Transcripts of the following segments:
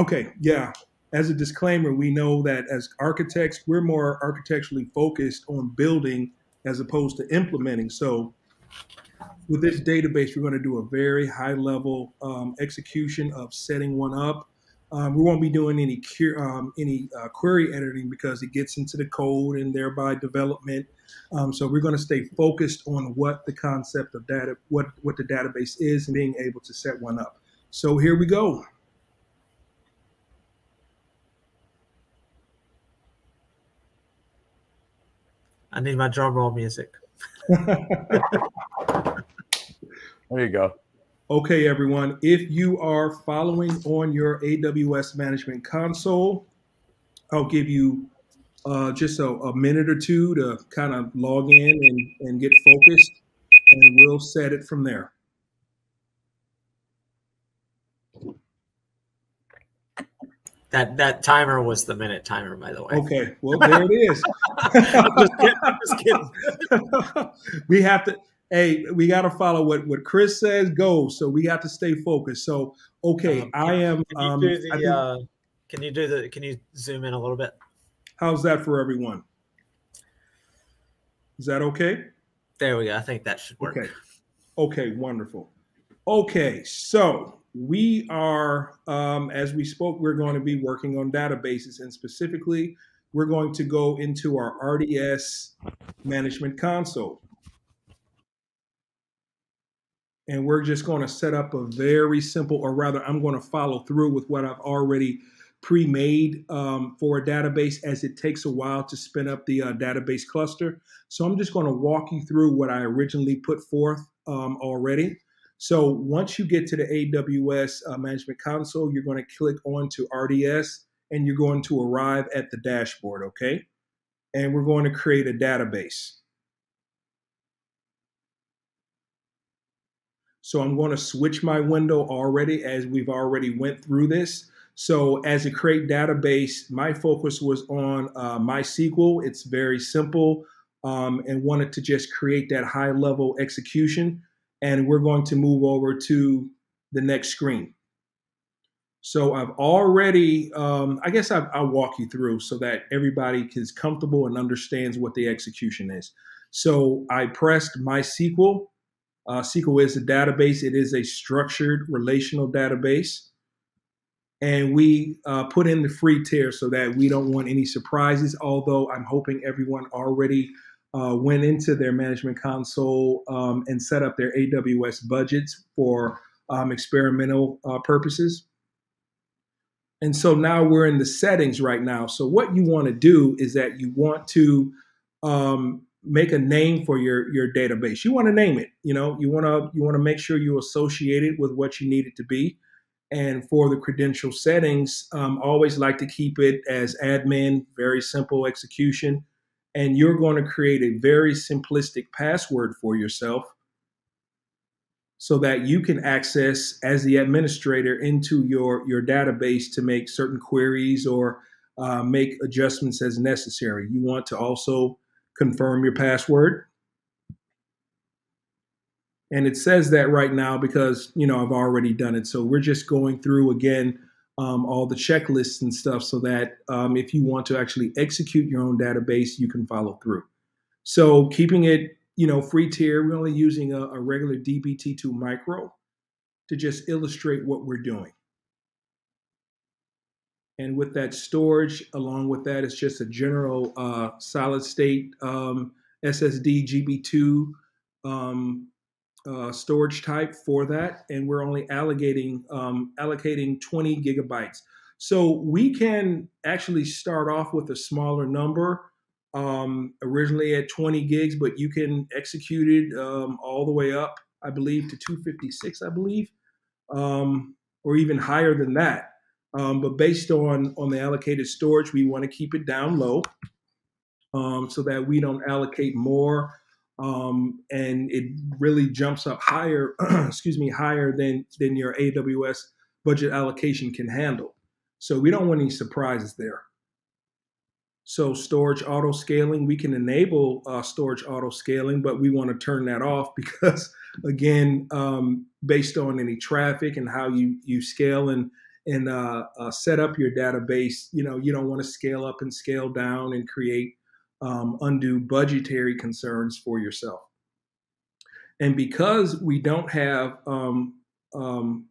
Okay, yeah. As a disclaimer, we know that as architects, we're more architecturally focused on building as opposed to implementing. So with this database, we're going to do a very high level um, execution of setting one up. Um, we won't be doing any um, any uh, query editing because it gets into the code and thereby development. Um, so we're going to stay focused on what the concept of data, what what the database is, and being able to set one up. So here we go. I need my drum roll music. There you go. Okay, everyone. If you are following on your AWS Management Console, I'll give you uh, just a, a, minute or two to kind of log in and, and get focused, and we'll set it from there. That that timer was the minute timer, by the way. Okay, well there it is. I'm just kidding. I'm just kidding. we have to hey, we got to follow what what Chris says. Go. So we got to stay focused. So okay, um, I am. Can you, um, do the, think, uh, can you do the? Can you zoom in a little bit? How's that for everyone? Is that okay? There we go. I think that should work. Okay. Okay. Wonderful. Okay. So we are, um, as we spoke, we're going to be working on databases, and specifically, we're going to go into our RDS management console and we're just going to set up a very simple, or rather, I'm going to follow through with what I've already pre-made um, for a database as it takes a while to spin up the uh, database cluster. So I'm just going to walk you through what I originally put forth um, already. So once you get to the AWS uh, Management Console, you're going to click on to RDS and you're going to arrive at the dashboard, okay? And we're going to create a database. So I'm going to switch my window already as we've already went through this. So as a create database, my focus was on uh, MySQL. It's very simple um, and wanted to just create that high level execution. And we're going to move over to the next screen. So I've already, um, I guess I've, I'll walk you through so that everybody is comfortable and understands what the execution is. So I pressed MySQL uh, SQL is a database. It is a structured relational database. And we uh, put in the free tier so that we don't want any surprises, although I'm hoping everyone already uh, went into their management console um, and set up their AWS budgets for um, experimental uh, purposes. And so now we're in the settings right now. So what you want to do is that you want to um, make a name for your your database. You want to name it. You know, you want to you want to make sure you associate it with what you need it to be. And for the credential settings, um, always like to keep it as admin, very simple execution. And you're going to create a very simplistic password for yourself so that you can access as the administrator into your, your database to make certain queries or uh, make adjustments as necessary. You want to also confirm your password. And it says that right now because, you know, I've already done it. So we're just going through again um, all the checklists and stuff so that um, if you want to actually execute your own database, you can follow through. So keeping it, you know, free tier, we're only using a, a regular DBT2 micro to just illustrate what we're doing. And with that storage, along with that, it's just a general uh, solid state um, SSD GP2 um, uh, storage type for that. And we're only allocating, um, allocating 20 gigabytes. So we can actually start off with a smaller number, um, originally at 20 gigs, but you can execute it um, all the way up, I believe, to 256, I believe, um, or even higher than that. Um, but based on on the allocated storage, we want to keep it down low um, so that we don't allocate more um, and it really jumps up higher, excuse me, higher than than your AWS budget allocation can handle. So we don't want any surprises there. So storage auto scaling, we can enable uh, storage auto scaling, but we want to turn that off because again, um, based on any traffic and how you you scale and and uh, uh, set up your database. You know, you don't want to scale up and scale down and create um, undue budgetary concerns for yourself. And because we don't have um, um,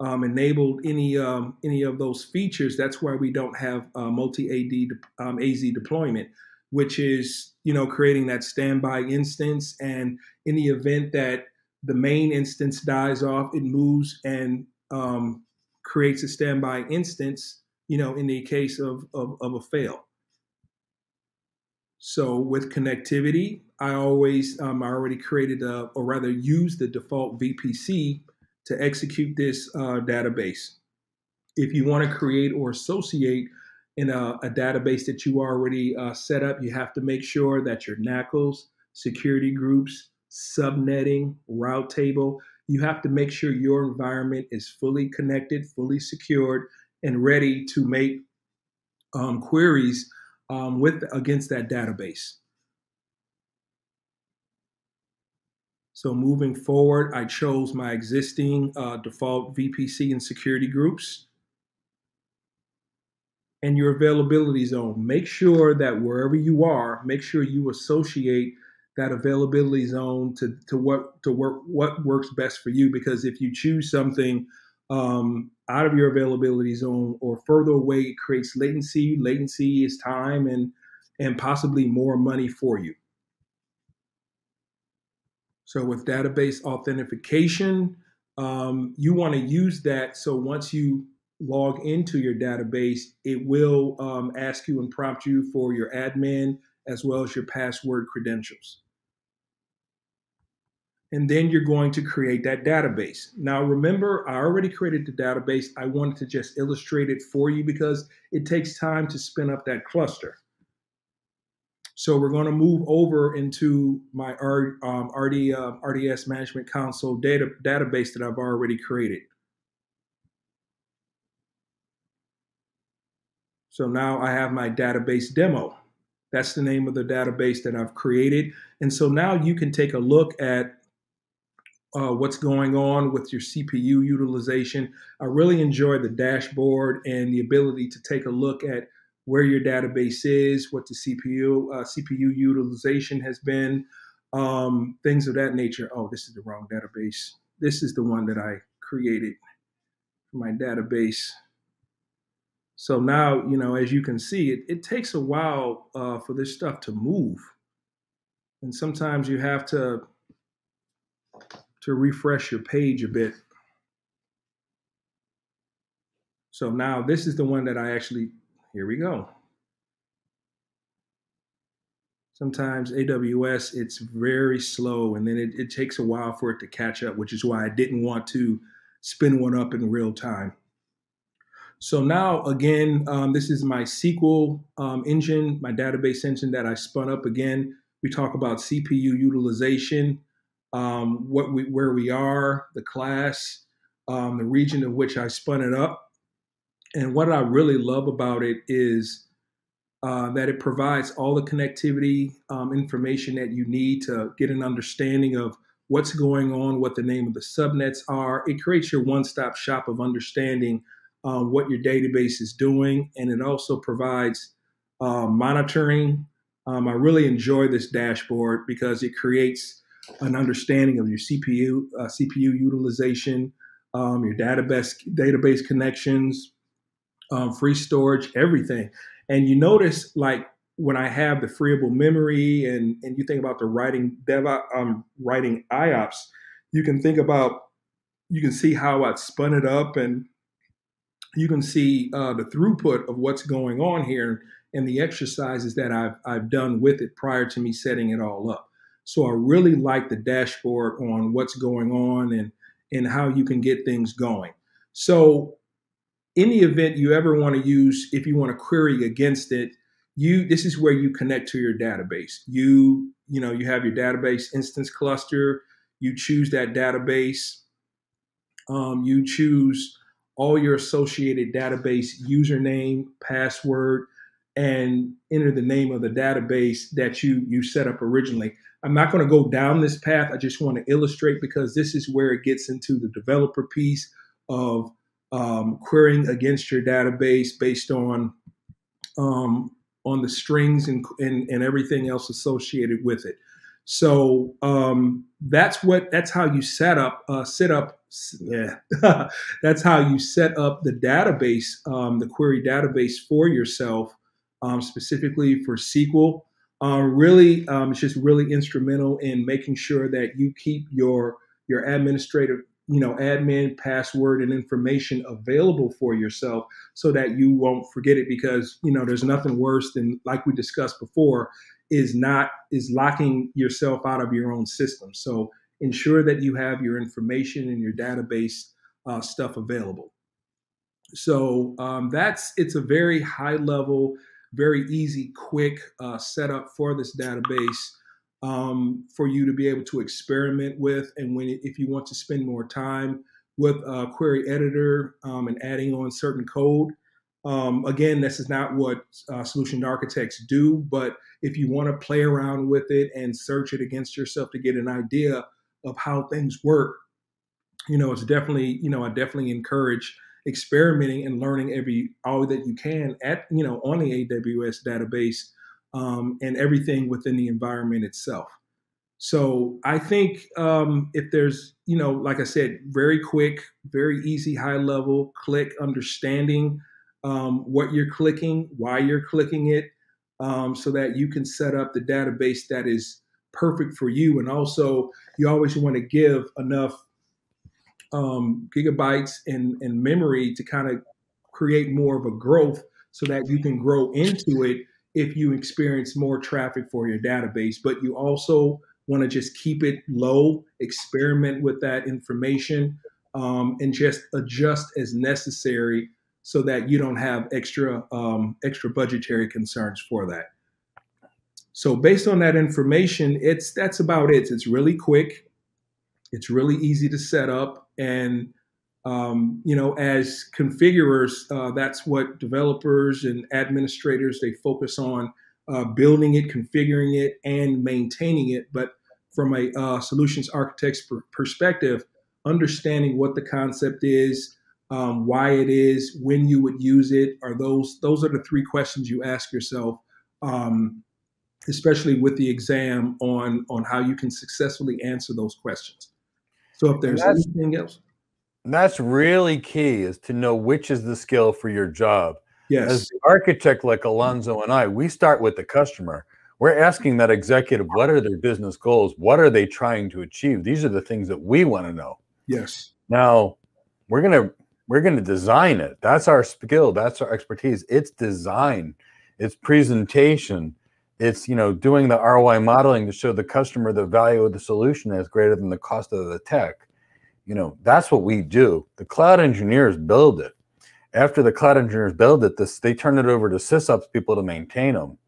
um enabled any um, any of those features, that's why we don't have multi AD um, AZ deployment, which is you know creating that standby instance. And in the event that the main instance dies off, it moves and creates a standby instance. You know, in the case of, of, of a fail. So with connectivity, I always, um, I already created a, or rather use the default VPC to execute this uh, database. If you want to create or associate in a, a database that you already uh, set up, you have to make sure that your NACLs, security groups, subnetting, route table, you have to make sure your environment is fully connected, fully secured, and ready to make um, queries um, with against that database. So moving forward, I chose my existing uh, default VPC and security groups and your availability zone. Make sure that wherever you are, make sure you associate that availability zone to, to what to work what works best for you. Because if you choose something um, out of your availability zone or further away, it creates latency. Latency is time and and possibly more money for you. So with database authentication, um, you want to use that. So once you log into your database, it will um, ask you and prompt you for your admin as well as your password credentials and then you're going to create that database. Now, remember, I already created the database. I wanted to just illustrate it for you because it takes time to spin up that cluster. So we're going to move over into my um, RD, uh, RDS Management Console data, database that I've already created. So now I have my database demo. That's the name of the database that I've created. And so now you can take a look at uh, what's going on with your CPU utilization. I really enjoy the dashboard and the ability to take a look at where your database is, what the CPU uh, CPU utilization has been, um, things of that nature. Oh, this is the wrong database. This is the one that I created for my database. So now, you know, as you can see, it, it takes a while uh, for this stuff to move. And sometimes you have to to refresh your page a bit. So now this is the one that I actually, here we go. Sometimes AWS, it's very slow and then it, it takes a while for it to catch up, which is why I didn't want to spin one up in real time. So now, again, um, this is MySQL um, engine, my database engine that I spun up again. We talk about CPU utilization um, what we, where we are, the class, um, the region in which I spun it up. And what I really love about it is uh, that it provides all the connectivity um, information that you need to get an understanding of what's going on, what the name of the subnets are. It creates your one stop shop of understanding uh, what your database is doing. And it also provides uh, monitoring. Um, I really enjoy this dashboard because it creates an understanding of your CPU, uh, CPU utilization, um, your database database connections, um, free storage, everything. And you notice, like when I have the freeable memory, and and you think about the writing dev, um, writing IOPS, you can think about, you can see how I spun it up, and you can see uh, the throughput of what's going on here and the exercises that I've I've done with it prior to me setting it all up. So I really like the dashboard on what's going on and and how you can get things going. So in the event you ever want to use, if you want to query against it, you this is where you connect to your database. You you know you have your database instance cluster. You choose that database. Um, you choose all your associated database username, password, and enter the name of the database that you you set up originally. I'm not going to go down this path. I just want to illustrate because this is where it gets into the developer piece of um, querying against your database based on um, on the strings and, and, and everything else associated with it. So um, that's what that's how you set up uh, set up yeah that's how you set up the database um, the query database for yourself um, specifically for SQL. Uh, really, um, it's just really instrumental in making sure that you keep your your administrative you know admin password and information available for yourself so that you won't forget it because you know there's nothing worse than like we discussed before is not is locking yourself out of your own system. So ensure that you have your information and your database uh, stuff available. So um, that's it's a very high level, very easy, quick uh, setup for this database um, for you to be able to experiment with. And when if you want to spend more time with a query editor um, and adding on certain code, um, again, this is not what uh, solution architects do, but if you want to play around with it and search it against yourself to get an idea of how things work, you know, it's definitely, you know, I definitely encourage experimenting and learning every all that you can at, you know, on the AWS database um, and everything within the environment itself. So I think um, if there's, you know, like I said, very quick, very easy, high level, click understanding um, what you're clicking, why you're clicking it, um, so that you can set up the database that is perfect for you. And also, you always want to give enough um, gigabytes in, in memory to kind of create more of a growth so that you can grow into it if you experience more traffic for your database. But you also want to just keep it low, experiment with that information, um, and just adjust as necessary so that you don't have extra um, extra budgetary concerns for that. So based on that information, it's that's about it. It's really quick. It's really easy to set up, and um, you know, as configurers, uh, that's what developers and administrators they focus on: uh, building it, configuring it, and maintaining it. But from a uh, solutions architect's per- perspective, understanding what the concept is, um, why it is, when you would use it, are those those are the three questions you ask yourself, um, especially with the exam on on how you can successfully answer those questions. So if there's anything else, that's really key is to know which is the skill for your job. Yes, as the architect like Alonzo and I, we start with the customer. We're asking that executive, what are their business goals? What are they trying to achieve? These are the things that we want to know. Yes. Now, we're going to we're going to design it. That's our skill. That's our expertise. It's design. It's presentation. It's you know doing the ROI modeling to show the customer the value of the solution is greater than the cost of the tech. You know that's what we do. The cloud engineers build it. After the cloud engineers build it, this they turn it over to sysops people to maintain them.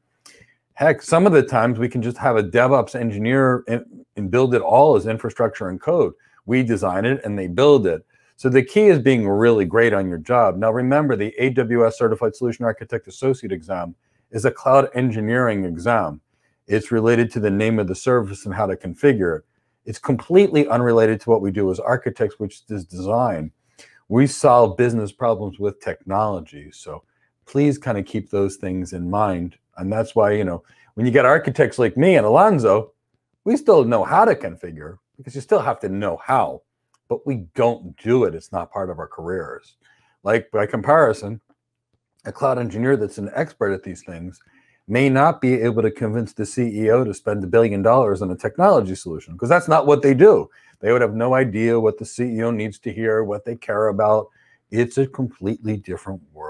Heck, some of the times we can just have a DevOps engineer and, and build it all as infrastructure and code. We design it and they build it so the key is being really great on your job. Now remember, the AWS Certified Solution Architect Associate exam is a cloud engineering exam. It's related to the name of the service and how to configure it. It's completely unrelated to what we do as architects, which is design. We solve business problems with technology. So please kind of keep those things in mind. And that's why, you know, when you get architects like me and Alonzo, we still know how to configure because you still have to know how but we don't do it. It's not part of our careers. Like by comparison, a cloud engineer that's an expert at these things may not be able to convince the CEO to spend a billion dollars on a technology solution because that's not what they do. They would have no idea what the CEO needs to hear, what they care about. It's a completely different world.